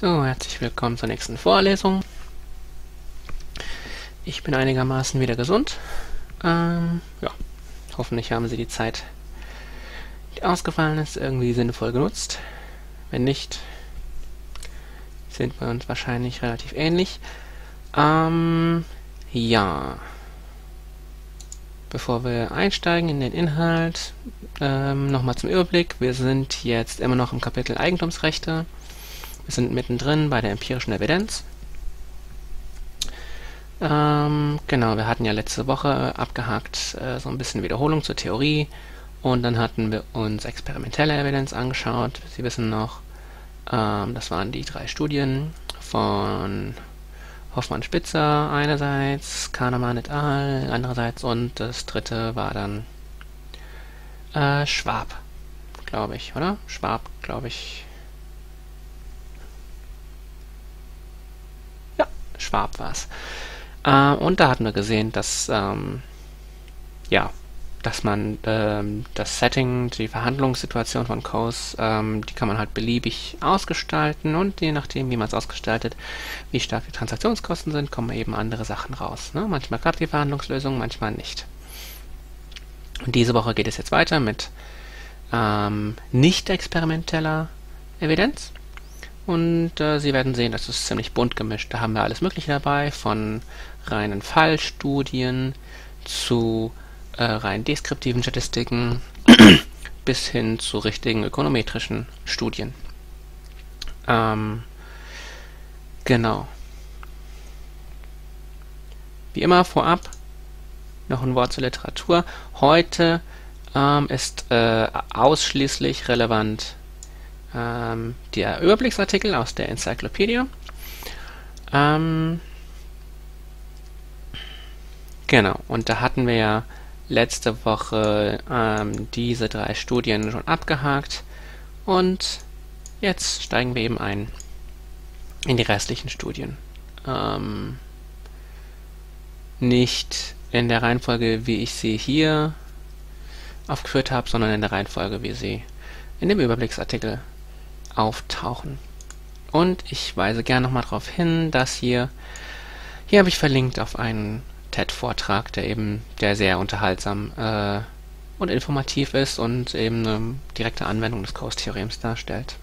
So, herzlich willkommen zur nächsten Vorlesung. Ich bin einigermaßen wieder gesund. Ähm, ja, hoffentlich haben Sie die Zeit, die ausgefallen ist, irgendwie sinnvoll genutzt. Wenn nicht, sind wir uns wahrscheinlich relativ ähnlich. Ähm, ja. Bevor wir einsteigen in den Inhalt, ähm, nochmal zum Überblick. Wir sind jetzt immer noch im Kapitel Eigentumsrechte. Wir sind mittendrin bei der empirischen Evidenz. Ähm, genau, wir hatten ja letzte Woche abgehakt äh, so ein bisschen Wiederholung zur Theorie und dann hatten wir uns experimentelle Evidenz angeschaut. Sie wissen noch, ähm, das waren die drei Studien von Hoffmann-Spitzer einerseits, Kahnemann et al. andererseits und das dritte war dann äh, Schwab, glaube ich, oder? Schwab, glaube ich, Schwab war es. Äh, und da hatten wir gesehen, dass ähm, ja, dass man ähm, das Setting, die Verhandlungssituation von Coase, ähm, die kann man halt beliebig ausgestalten und je nachdem, wie man es ausgestaltet, wie stark die Transaktionskosten sind, kommen eben andere Sachen raus. Ne? Manchmal klappt die Verhandlungslösung, manchmal nicht. Und diese Woche geht es jetzt weiter mit ähm, nicht experimenteller Evidenz. Und äh, Sie werden sehen, das ist ziemlich bunt gemischt. Da haben wir alles Mögliche dabei, von reinen Fallstudien zu äh, rein deskriptiven Statistiken bis hin zu richtigen ökonometrischen Studien. Ähm, genau. Wie immer vorab noch ein Wort zur Literatur. Heute ähm, ist äh, ausschließlich relevant ähm, der Überblicksartikel aus der Enzyklopädie. Ähm, genau, und da hatten wir ja letzte Woche ähm, diese drei Studien schon abgehakt und jetzt steigen wir eben ein in die restlichen Studien. Ähm, nicht in der Reihenfolge, wie ich sie hier aufgeführt habe, sondern in der Reihenfolge, wie sie in dem Überblicksartikel auftauchen. Und ich weise gerne nochmal darauf hin, dass hier, hier habe ich verlinkt auf einen TED-Vortrag, der eben, der sehr unterhaltsam äh, und informativ ist und eben eine direkte Anwendung des Coase-Theorems darstellt.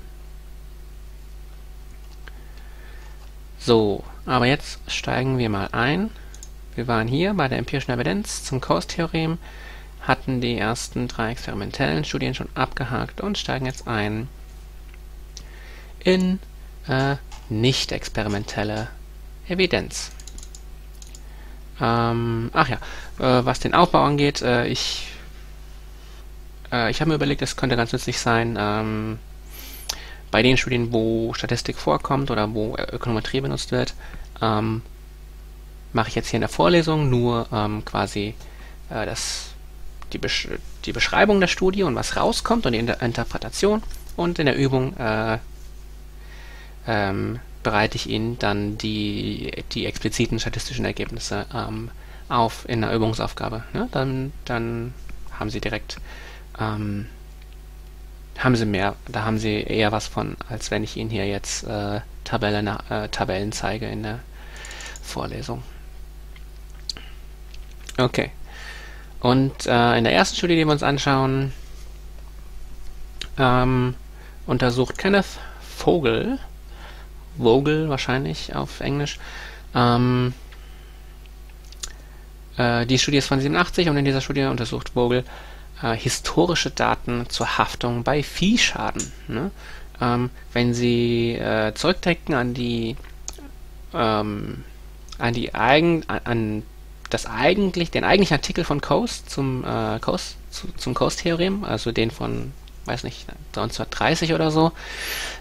So, aber jetzt steigen wir mal ein. Wir waren hier bei der empirischen Evidenz zum Coase-Theorem, hatten die ersten drei experimentellen Studien schon abgehakt und steigen jetzt ein in äh, nicht experimentelle Evidenz. Ähm, ach ja, äh, was den Aufbau angeht, äh, ich, äh, ich habe mir überlegt, es könnte ganz nützlich sein, ähm, bei den Studien, wo Statistik vorkommt oder wo Ökonometrie benutzt wird, ähm, mache ich jetzt hier in der Vorlesung nur ähm, quasi äh, das, die, Besch die Beschreibung der Studie und was rauskommt und die Inter Interpretation und in der Übung äh, ähm, bereite ich Ihnen dann die, die expliziten statistischen Ergebnisse ähm, auf in der Übungsaufgabe. Ne? Dann, dann haben Sie direkt ähm, haben Sie mehr, da haben Sie eher was von, als wenn ich Ihnen hier jetzt äh, Tabelle äh, Tabellen zeige in der Vorlesung. Okay. Und äh, in der ersten Studie, die wir uns anschauen, ähm, untersucht Kenneth Vogel Vogel wahrscheinlich auf Englisch. Ähm, äh, die Studie ist von 87 und in dieser Studie untersucht Vogel äh, historische Daten zur Haftung bei Viehschaden. Ne? Ähm, wenn Sie äh, zurückdenken an die ähm, an die eigen an das eigentlich den eigentlichen Artikel von Coase zum äh, Coase zu, zum Coase-Theorem, also den von weiß nicht 1930 oder so,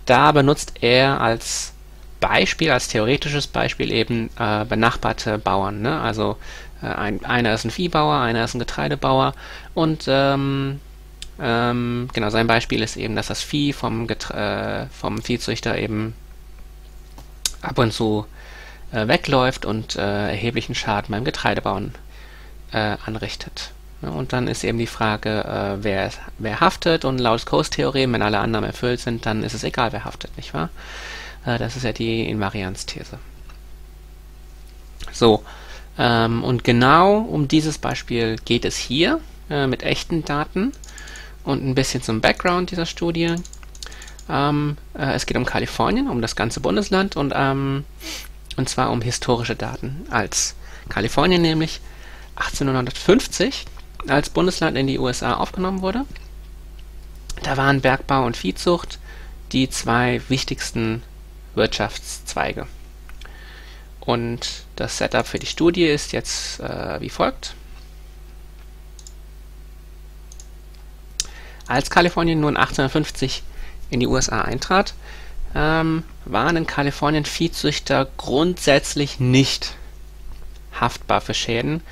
da benutzt er als Beispiel, als theoretisches Beispiel eben äh, benachbarte Bauern. Ne? Also äh, ein, einer ist ein Viehbauer, einer ist ein Getreidebauer und ähm, ähm, genau sein Beispiel ist eben, dass das Vieh vom, äh, vom Viehzüchter eben ab und zu äh, wegläuft und äh, erheblichen Schaden beim Getreidebauen äh, anrichtet. Und dann ist eben die Frage, wer, wer haftet und laut Coase-Theorem, wenn alle Annahmen erfüllt sind, dann ist es egal, wer haftet, nicht wahr? Äh, das ist ja die Invarianzthese. So, ähm, und genau um dieses Beispiel geht es hier äh, mit echten Daten und ein bisschen zum Background dieser Studie. Ähm, äh, es geht um Kalifornien, um das ganze Bundesland und, ähm, und zwar um historische Daten. Als Kalifornien nämlich 1850 als Bundesland in die USA aufgenommen wurde, da waren Bergbau und Viehzucht die zwei wichtigsten Wirtschaftszweige. Und das Setup für die Studie ist jetzt äh, wie folgt. Als Kalifornien nun 1850 in die USA eintrat, ähm, waren in Kalifornien Viehzüchter grundsätzlich nicht haftbar für Schäden,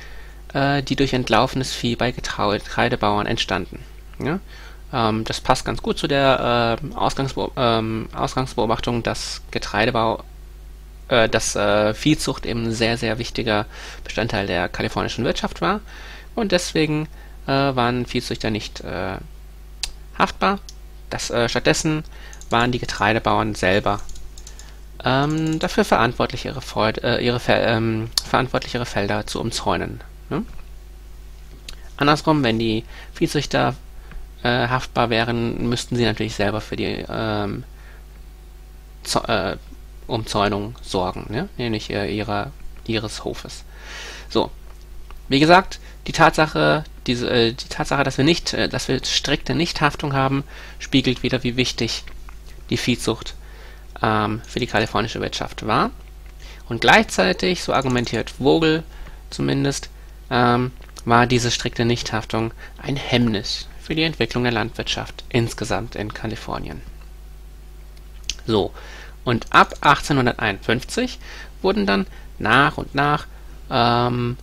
äh, die durch entlaufenes Vieh bei Getreidebauern entstanden. Ja? Ähm, das passt ganz gut zu der äh, Ausgangsbe ähm, Ausgangsbeobachtung, dass Getreidebau, äh, dass äh, Viehzucht eben sehr, sehr wichtiger Bestandteil der kalifornischen Wirtschaft war. Und deswegen äh, waren Viehzüchter nicht äh, haftbar. Das, stattdessen waren die Getreidebauern selber ähm, dafür verantwortlich, ihre, Freude, äh, ihre, ähm, verantwortlich ihre Felder zu umzäunen. Ne? Andersrum, wenn die Viehzüchter äh, haftbar wären, müssten sie natürlich selber für die ähm, äh, Umzäunung sorgen, ne? nämlich äh, ihrer, ihres Hofes. So, wie gesagt, die Tatsache, diese, äh, die Tatsache, dass wir nicht, äh, dass wir strikte Nichthaftung haben, spiegelt wieder, wie wichtig die Viehzucht ähm, für die kalifornische Wirtschaft war. Und gleichzeitig, so argumentiert Vogel zumindest, ähm, war diese strikte Nichthaftung ein Hemmnis für die Entwicklung der Landwirtschaft insgesamt in Kalifornien. So, und ab 1851 wurden dann nach und nach ähm,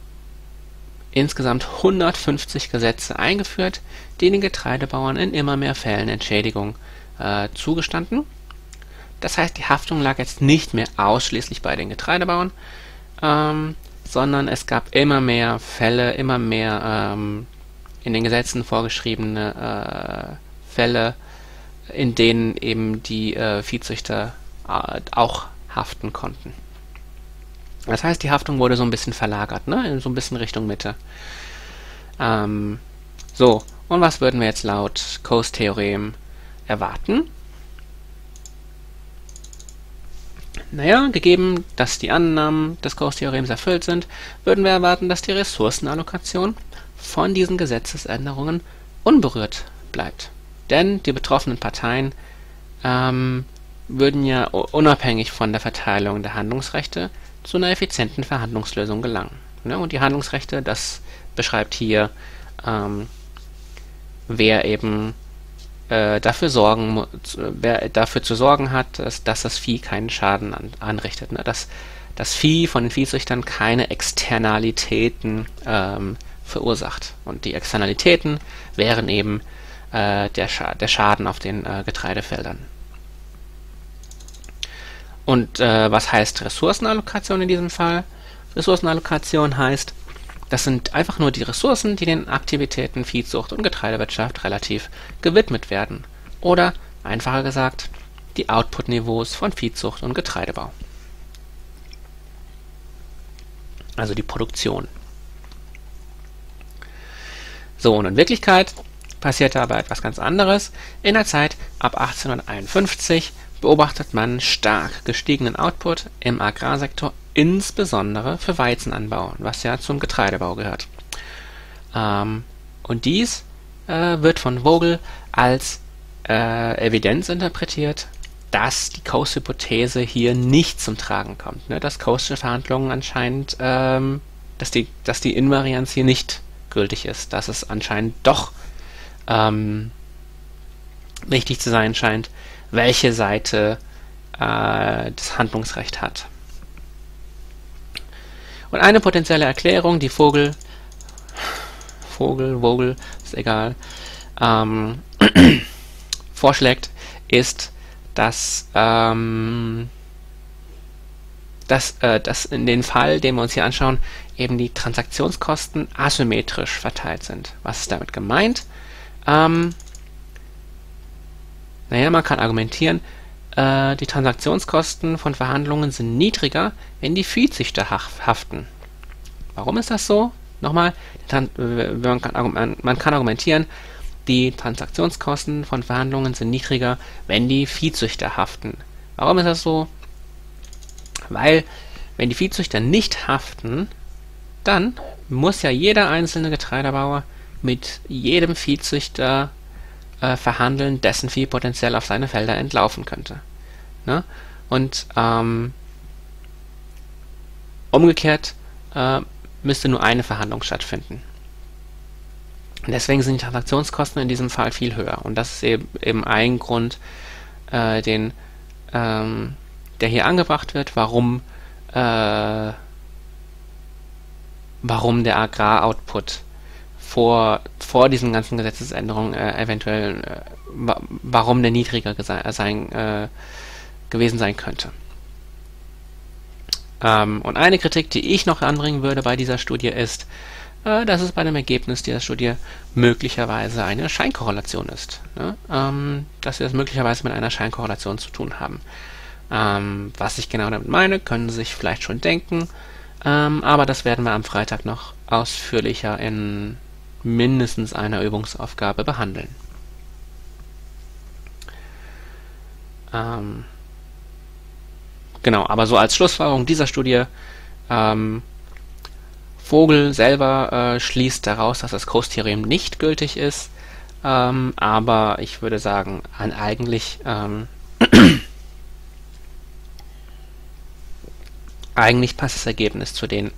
insgesamt 150 Gesetze eingeführt, die den Getreidebauern in immer mehr Fällen Entschädigung äh, zugestanden. Das heißt, die Haftung lag jetzt nicht mehr ausschließlich bei den Getreidebauern, ähm, sondern es gab immer mehr Fälle, immer mehr ähm, in den Gesetzen vorgeschriebene äh, Fälle, in denen eben die äh, Viehzüchter äh, auch haften konnten. Das heißt, die Haftung wurde so ein bisschen verlagert, ne? so ein bisschen Richtung Mitte. Ähm, so, und was würden wir jetzt laut Coase-Theorem erwarten? Naja, gegeben, dass die Annahmen des Coase-Theorems erfüllt sind, würden wir erwarten, dass die Ressourcenallokation von diesen Gesetzesänderungen unberührt bleibt. Denn die betroffenen Parteien ähm, würden ja unabhängig von der Verteilung der Handlungsrechte zu einer effizienten Verhandlungslösung gelangen. Ne? Und die Handlungsrechte, das beschreibt hier, ähm, wer eben äh, dafür sorgen, wer dafür zu sorgen hat, dass, dass das Vieh keinen Schaden an, anrichtet. Ne? Dass das Vieh von den Viehzüchtern keine Externalitäten ähm, verursacht. Und die Externalitäten wären eben äh, der, Scha der, Schaden auf den äh, Getreidefeldern. Und äh, was heißt Ressourcenallokation in diesem Fall? Ressourcenallokation heißt, das sind einfach nur die Ressourcen, die den Aktivitäten Viehzucht und Getreidewirtschaft relativ gewidmet werden. Oder, einfacher gesagt, die Output-Niveaus von Viehzucht und Getreidebau. Also die Produktion. So, und in Wirklichkeit passierte aber etwas ganz anderes. In der Zeit ab 1851 beobachtet man stark gestiegenen Output im Agrarsektor, insbesondere für Weizenanbau, was ja zum Getreidebau gehört. Ähm, und dies äh, wird von Vogel als äh, Evidenz interpretiert, dass die Coase-Hypothese hier nicht zum Tragen kommt. Ne? Dass Coase-Verhandlungen anscheinend, ähm, dass, die, dass die Invarianz hier nicht gültig ist, dass es anscheinend doch ähm, wichtig zu sein scheint, welche Seite äh, das Handlungsrecht hat. Und eine potenzielle Erklärung, die Vogel, Vogel, Vogel, ist egal, ähm, vorschlägt, ist, dass, ähm, dass, äh, dass in dem Fall, den wir uns hier anschauen, eben die Transaktionskosten asymmetrisch verteilt sind. Was ist damit gemeint? Ähm, naja, man kann argumentieren, äh, die Transaktionskosten von Verhandlungen sind niedriger, wenn die Viehzüchter haften. Warum ist das so? Nochmal, kann, man kann argumentieren, die Transaktionskosten von Verhandlungen sind niedriger, wenn die Viehzüchter haften. Warum ist das so? Weil, wenn die Viehzüchter nicht haften, dann muss ja jeder einzelne Getreidebauer mit jedem Viehzüchter äh, verhandeln, dessen Vieh potenziell auf seine Felder entlaufen könnte. Ne? Und ähm, umgekehrt äh, müsste nur eine Verhandlung stattfinden. Deswegen sind die Transaktionskosten in diesem Fall viel höher. Und das ist eben, eben ein Grund, äh, den, ähm, der hier angebracht wird, warum, äh, warum der Agraroutput vor, vor diesen ganzen Gesetzesänderungen äh, eventuell, äh, warum der niedriger sein, äh, gewesen sein könnte. Ähm, und eine Kritik, die ich noch anbringen würde bei dieser Studie ist, äh, dass es bei dem Ergebnis dieser Studie möglicherweise eine Scheinkorrelation ist. Ne? Ähm, dass wir es möglicherweise mit einer Scheinkorrelation zu tun haben. Ähm, was ich genau damit meine, können Sie sich vielleicht schon denken. Ähm, aber das werden wir am Freitag noch ausführlicher in mindestens einer Übungsaufgabe behandeln. Ähm, genau, aber so als Schlussfolgerung dieser Studie, ähm, Vogel selber äh, schließt daraus, dass das Coase-Theorem nicht gültig ist, ähm, aber ich würde sagen, an eigentlich ähm, eigentlich passt das Ergebnis zu den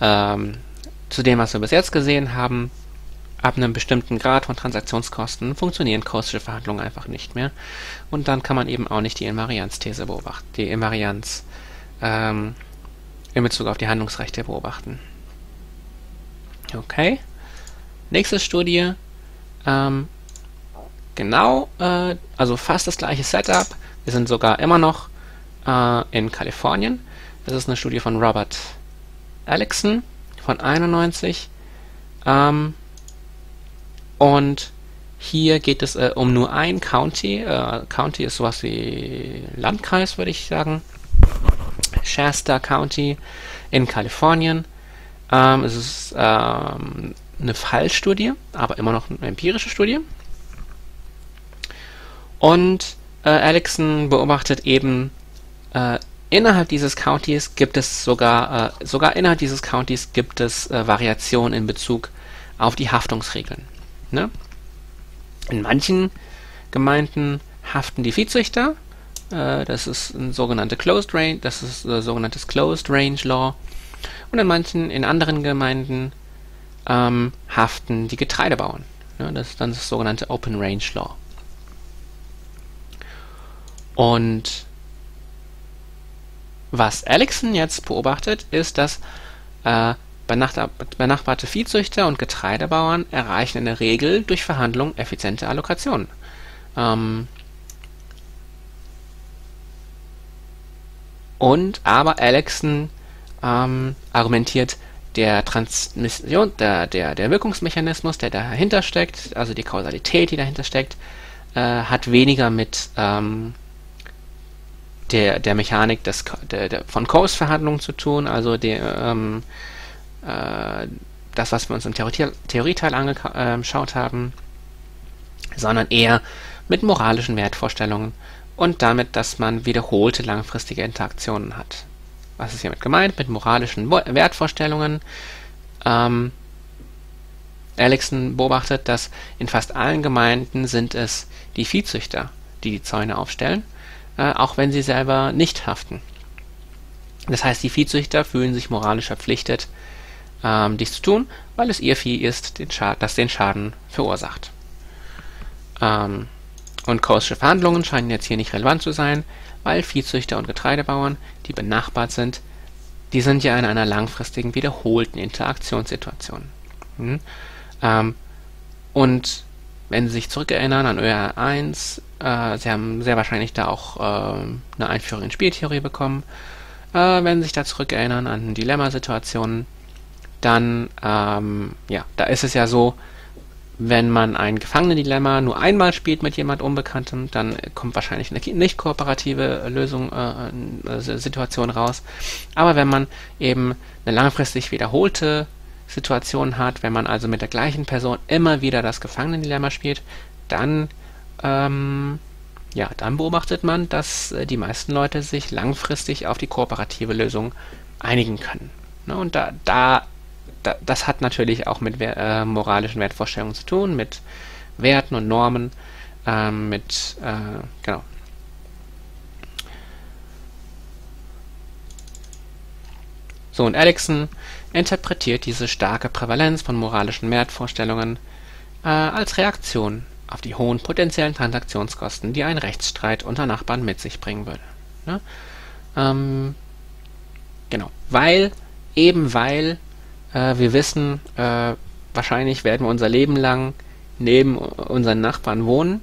ähm, zu dem, was wir bis jetzt gesehen haben. Ab einem bestimmten Grad von Transaktionskosten funktionieren kausische Verhandlungen einfach nicht mehr. Und dann kann man eben auch nicht die Invarianzthese beobachten, die Invarianz ähm, in Bezug auf die Handlungsrechte beobachten. Okay. Nächste Studie. Ähm, genau, äh, also fast das gleiche Setup. Wir sind sogar immer noch äh, in Kalifornien. Das ist eine Studie von Robert Alexson von 91. Ähm, und hier geht es äh, um nur ein County. Äh, County ist sowas wie Landkreis, würde ich sagen. Shasta County in Kalifornien. Ähm, es ist ähm, eine Fallstudie, aber immer noch eine empirische Studie. Und äh, Alexson beobachtet eben äh, innerhalb dieses Countys gibt es sogar äh, sogar innerhalb dieses Countys gibt es äh, Variationen in Bezug auf die Haftungsregeln. Ne? In manchen Gemeinden haften die Viehzüchter. Äh, das ist ein sogenannte Closed Range, das ist äh, sogenanntes Closed Range Law. Und in manchen, in anderen Gemeinden ähm, haften die Getreidebauern. Ne? Das ist dann das sogenannte Open Range Law. Und was Alexson jetzt beobachtet, ist, dass äh, benachbarte Viehzüchter und Getreidebauern erreichen in der Regel durch Verhandlungen effiziente Allokationen. Ähm, und aber Alexson ähm, argumentiert, der Transmission, der, der, der Wirkungsmechanismus, der dahinter steckt, also die Kausalität, die dahinter steckt, äh, hat weniger mit ähm, der, der Mechanik des, der, der, von Coase-Verhandlungen zu tun, also der, ähm, äh, das, was wir uns im Theorie Theorieteil angeschaut haben, sondern eher mit moralischen Wertvorstellungen und damit, dass man wiederholte langfristige Interaktionen hat. Was ist hiermit gemeint? Mit moralischen Wertvorstellungen. Ähm, Alexson beobachtet, dass in fast allen Gemeinden sind es die Viehzüchter, die die Zäune aufstellen, äh, auch wenn sie selber nicht haften. Das heißt, die Viehzüchter fühlen sich moralisch verpflichtet, ähm, dies zu tun, weil es ihr Vieh ist, den das den Schaden verursacht. Ähm, und kausische Verhandlungen scheinen jetzt hier nicht relevant zu sein, weil Viehzüchter und Getreidebauern, die benachbart sind, die sind ja in einer langfristigen, wiederholten Interaktionssituation. Hm? Ähm, und wenn Sie sich zurückerinnern an ÖR 1, äh, Sie haben sehr wahrscheinlich da auch äh, eine Einführung in Spieltheorie bekommen. Äh, wenn Sie sich da zurückerinnern an Dilemmasituationen, dann, ähm, ja, da ist es ja so, wenn man ein Gefangenendilemma nur einmal spielt mit jemand Unbekanntem, dann kommt wahrscheinlich eine nicht kooperative Lösung, äh, äh, Situation raus. Aber wenn man eben eine langfristig wiederholte Situation hat, wenn man also mit der gleichen Person immer wieder das Gefangenendilemma spielt, dann ähm, ja, dann beobachtet man, dass äh, die meisten Leute sich langfristig auf die kooperative Lösung einigen können. Ne? Und da, da, da, das hat natürlich auch mit äh, moralischen Wertvorstellungen zu tun, mit Werten und Normen, äh, mit, äh, genau. So, und Erikson interpretiert diese starke Prävalenz von moralischen Wertvorstellungen äh, als Reaktion auf die hohen potenziellen Transaktionskosten, die ein Rechtsstreit unter Nachbarn mit sich bringen würde. Ne? Ähm, genau, weil, eben weil äh, wir wissen, äh, wahrscheinlich werden wir unser Leben lang neben unseren Nachbarn wohnen.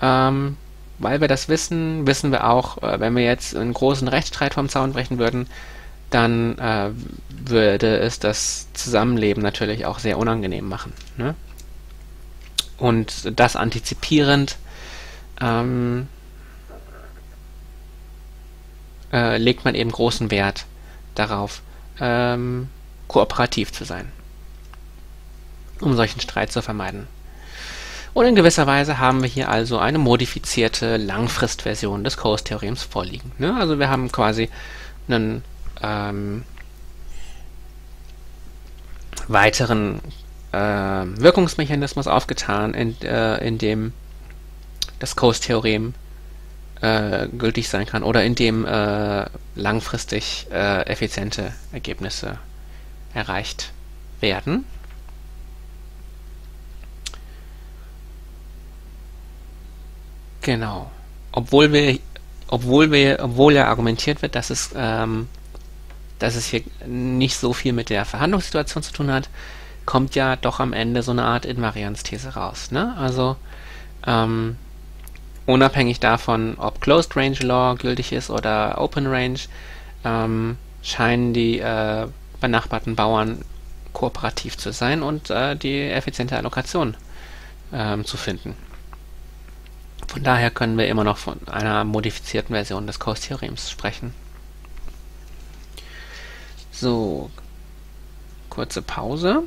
Ähm, weil wir das wissen, wissen wir auch, äh, wenn wir jetzt einen großen Rechtsstreit vom Zaun brechen würden, dann äh, würde es das Zusammenleben natürlich auch sehr unangenehm machen. Ne? Und das antizipierend ähm, äh, legt man eben großen Wert darauf, ähm, kooperativ zu sein, um solchen Streit zu vermeiden. Und in gewisser Weise haben wir hier also eine modifizierte Langfristversion des Coase-Theorems vorliegen. Ne? Also wir haben quasi einen ähm, weiteren äh, Wirkungsmechanismus aufgetan, in, äh, in dem das Coase-Theorem äh, gültig sein kann oder in dem äh, langfristig äh, effiziente Ergebnisse erreicht werden. Genau. Obwohl wir, obwohl wir, obwohl ja argumentiert wird, dass es, ähm, dass es hier nicht so viel mit der Verhandlungssituation zu tun hat, kommt ja doch am Ende so eine Art Invarianzthese raus. Ne? Also ähm, unabhängig davon, ob Closed Range Law gültig ist oder Open Range, ähm, scheinen die äh, benachbarten Bauern kooperativ zu sein und äh, die effiziente Allokation ähm, zu finden. Von daher können wir immer noch von einer modifizierten Version des Coase-Theorems sprechen. So, kurze Pause.